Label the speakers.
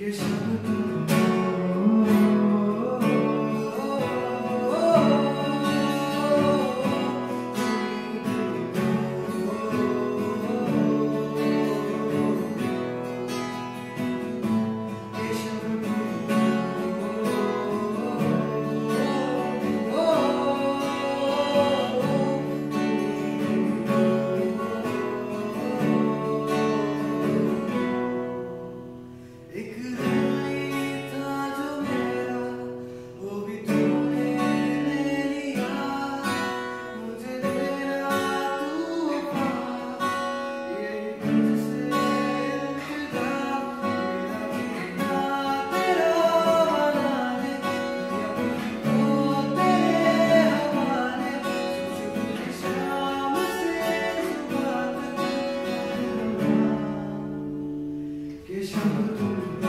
Speaker 1: Yes, Krishna